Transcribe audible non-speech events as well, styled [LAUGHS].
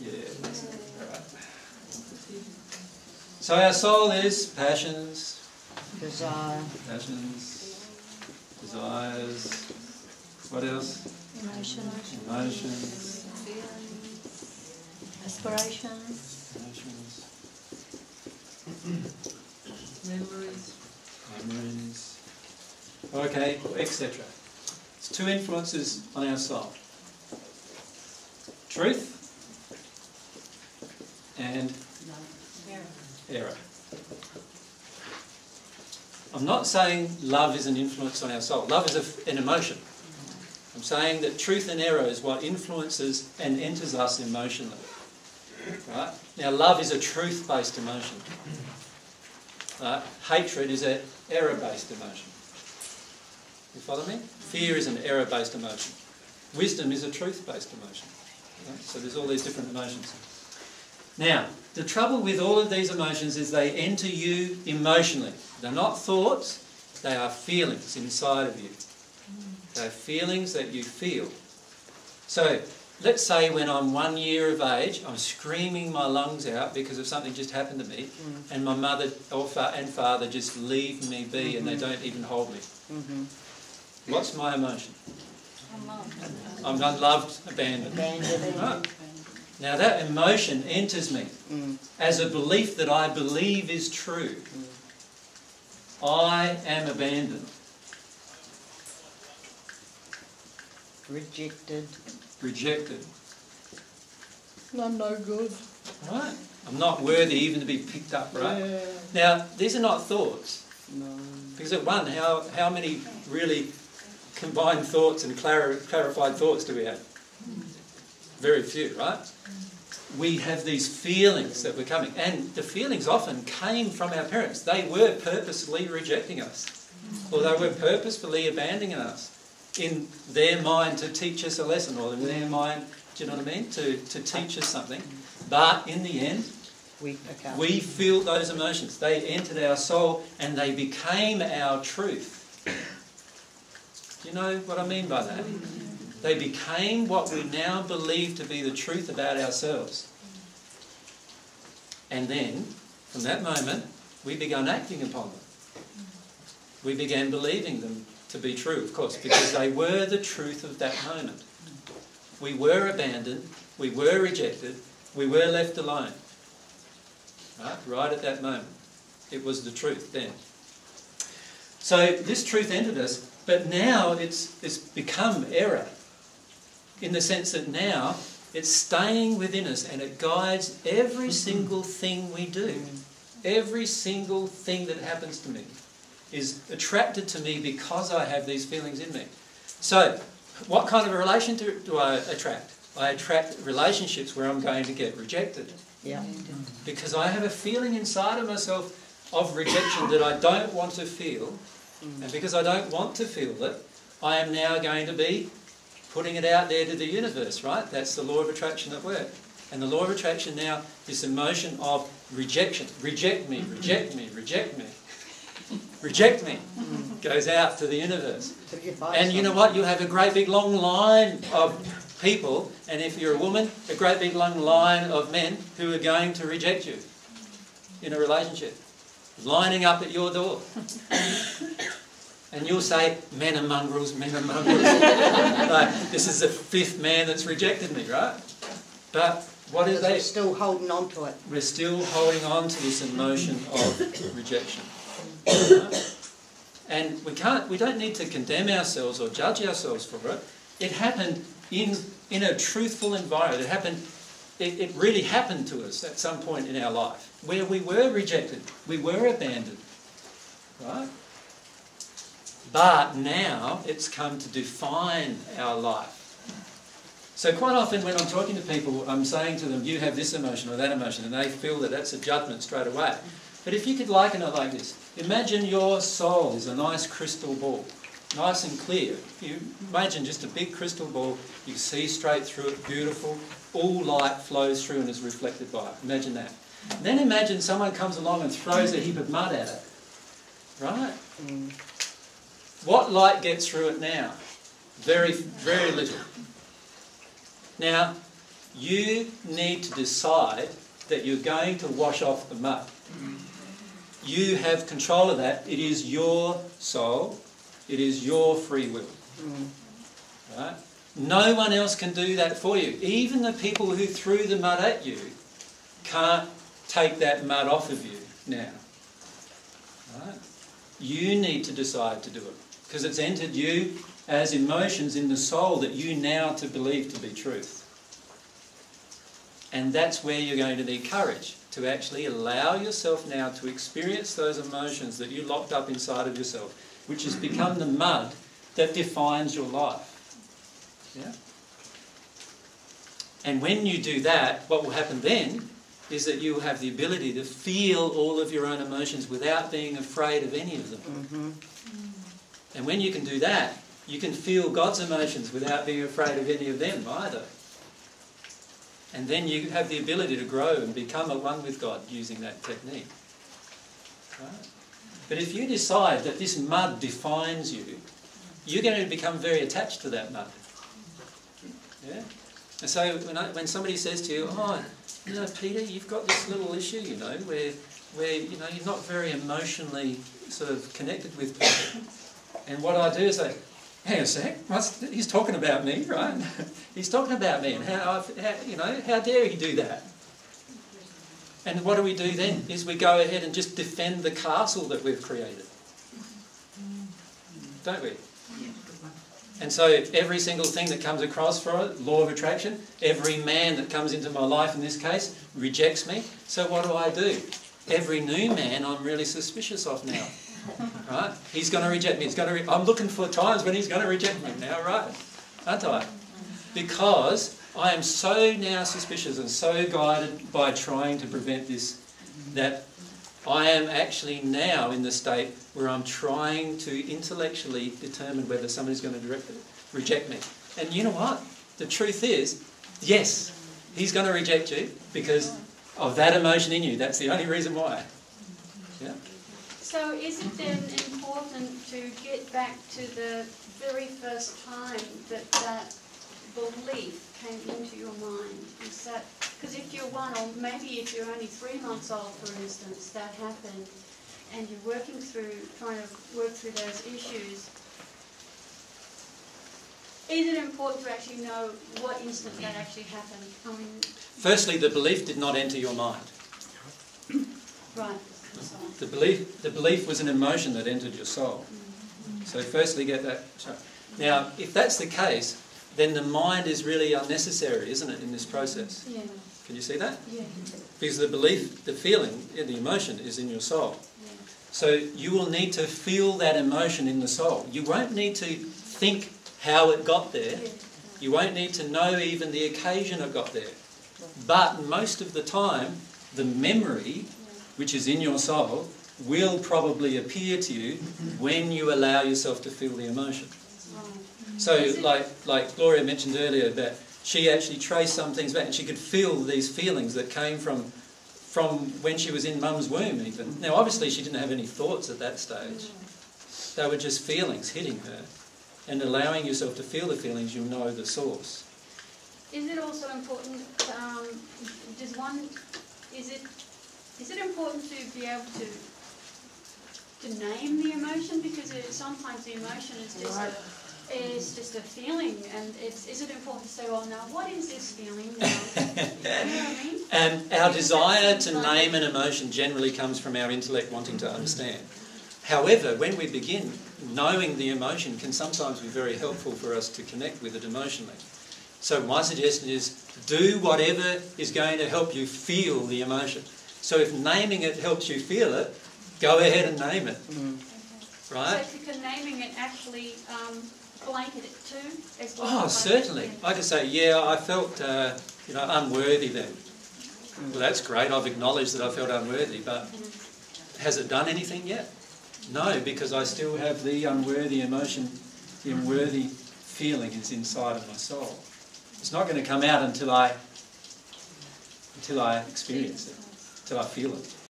Yeah. Right. So our soul is passions, desire, passions, desires. What else? Emotions. Emotions. Aspirations. Emotions. Memories. memories, okay, etc. It's two influences on our soul. Truth and error. I'm not saying love is an influence on our soul. Love is a, an emotion. I'm saying that truth and error is what influences and enters us emotionally. Right? Now, love is a truth-based emotion. Uh, hatred is an error-based emotion. You follow me? Fear is an error-based emotion. Wisdom is a truth-based emotion. Okay? So there's all these different emotions. Now, the trouble with all of these emotions is they enter you emotionally. They're not thoughts, they are feelings inside of you. They're feelings that you feel. So, let's say when I'm one year of age, I'm screaming my lungs out because of something just happened to me, Mm. and my mother or fa- and father just leave me be and they Mm-hmm. don't even hold me. mhm, What's my emotion? I'm unloved, abandoned. abandoned, Right. Now that emotion enters me mm, as a belief that I believe is true. I am abandoned, rejected, rejected. I'm no good. Right? I'm not worthy even to be picked up, right? Yeah. Now, these are not thoughts. no, Because at one, how, how many really combined thoughts and clar- clarified thoughts do we have? Very few, right? We have these feelings that we're coming, and the feelings often came from our parents. They were purposely rejecting us, or they were purposefully abandoning us in their mind to teach us a lesson, or in their mind, do you know what I mean, to, to teach us something. But in the end, we we feel those emotions. They entered our soul and they became our truth. Do you know what I mean by that? They became what we now believe to be the truth about ourselves. And then, from that moment, we began acting upon them. We began believing them to be true, of course, because they were the truth of that moment. We were abandoned, we were rejected, we were left alone. Right? right at that moment. It was the truth then. So this truth entered us, but now it's, it's become error. In the sense that now it's staying within us and it guides every mm-hmm. single thing we do. Every single thing that happens to me is attracted to me because I have these feelings in me. So, what kind of a relation do, do I attract? I attract relationships where I'm going to get rejected Yeah, because I have a feeling inside of myself of rejection that I don't want to feel, mm. and because I don't want to feel it, I am now going to be putting it out there to the universe, right? That's the law of attraction at work. And the law of attraction now, this emotion of rejection, reject me, reject me, reject me, reject me, goes out to the universe. You And you know what? You'll have a great big long line of people, and if you're a woman, a great big long line of men who are going to reject you in a relationship, lining up at your door. And you'll say, men are mongrels, men are mongrels. [LAUGHS] like, this is the fifth man that's rejected me, right? But what is Because we're still holding on to it. We're still holding on to this emotion of rejection. And we can't we don't need to condemn ourselves or judge ourselves for it. It happened in in a truthful environment. It happened it, it really happened to us at some point in our life where we were rejected, we were abandoned. Right? But now it's come to define our life. So quite often when I'm talking to people, I'm saying to them, you have this emotion or that emotion, and they feel that that's a judgment straight away. But if you could liken it like this, imagine your soul is a nice crystal ball, nice and clear. You imagine just a big crystal ball, you see straight through it, beautiful, all light flows through and is reflected by it. Imagine that. Then imagine someone comes along and throws a heap of mud at it. Right? Mm. What light gets through it now? Very, very little. Now, You need to decide that you're going to wash off the mud. You have control of that. It is your soul. It is your free will. Right? No one else can do that for you. Even the people who threw the mud at you can't take that mud off of you now. Right? You need to decide to do it because it's entered you as emotions in the soul that you now to believe to be truth. And that's where you're going to need courage to actually allow yourself now to experience those emotions that you locked up inside of yourself, which has become the mud that defines your life. Yeah? And when you do that, what will happen then is that you will have the ability to feel all of your own emotions without being afraid of any of them. Mm-hmm. And when you can do that, you can feel God's emotions without being afraid of any of them either. And then you have the ability to grow and become at one with God using that technique. Right? But if you decide that this mud defines you, you're going to become very attached to that mud. Yeah? And so when, I, when somebody says to you, oh, you know, Peter, you've got this little issue, you know, where, where you know, you're not very emotionally sort of connected with people. And what I do is I, hang a sec, he's talking about me, right? [LAUGHS] he's talking about me, and how, how, you know, how dare he do that? And what do we do then? Is we go ahead and just defend the castle that we've created, don't we? And so every single thing that comes across for it, law of attraction, every man that comes into my life in this case rejects me. So what do I do? Every new man I'm really suspicious of now. [LAUGHS] Right? He's going to reject me. He's going to. Re- I'm looking for times when he's going to reject me now, right? Aren't I? Because I am so now suspicious and so guided by trying to prevent this that I am actually now in the state where I'm trying to intellectually determine whether somebody's going to reject me. And you know what? The truth is, yes, he's going to reject you because of that emotion in you. That's the only reason why. Yeah. So is it then important to get back to the very first time that that belief came into your mind? Is that because if you're one, or maybe if you're only three months old, for instance, that happened, and you're working through, trying to work through those issues, is it important to actually know what instant that actually happened? I mean, Firstly, the belief did not enter your mind. right. The belief, the belief was an emotion that entered your soul. So, firstly, get that. Now, if that's the case, then the mind is really unnecessary, isn't it, in this process? Yeah. Can you see that? Yeah. Because the belief, the feeling, the emotion is in your soul. Yeah. So you will need to feel that emotion in the soul. You won't need to think how it got there. You won't need to know even the occasion it got there. But most of the time, the memory, which is in your soul, will probably appear to you when you allow yourself to feel the emotion. So, like like Gloria mentioned earlier, that she actually traced some things back, and she could feel these feelings that came from from when she was in Mum's womb. Even now, obviously, she didn't have any thoughts at that stage. They were just feelings hitting her, and allowing yourself to feel the feelings, you know the source. Is it also important, um, does one, is it, is it important to be able to, to name the emotion? Because it, sometimes the emotion is just a, is just a feeling, and it's, is it important to say, well, now, what is this feeling now? [LAUGHS] You know what I mean? And our desire to name an emotion generally comes from our intellect wanting to understand. However, when we begin, knowing the emotion can sometimes be very helpful for us to connect with it emotionally. So my suggestion is do whatever is going to help you feel the emotion. So if naming it helps you feel it, go ahead and name it. Right? So can naming it actually um, blanket it too? As well? Oh, Like- certainly. I can say, yeah, I felt, uh, you know, unworthy then. Well, that's great. I've acknowledged that I felt unworthy, but has it done anything yet? No, because I still have the unworthy emotion, the unworthy feeling is inside of my soul. It's not going to come out until I, until I experience it, until I feel it.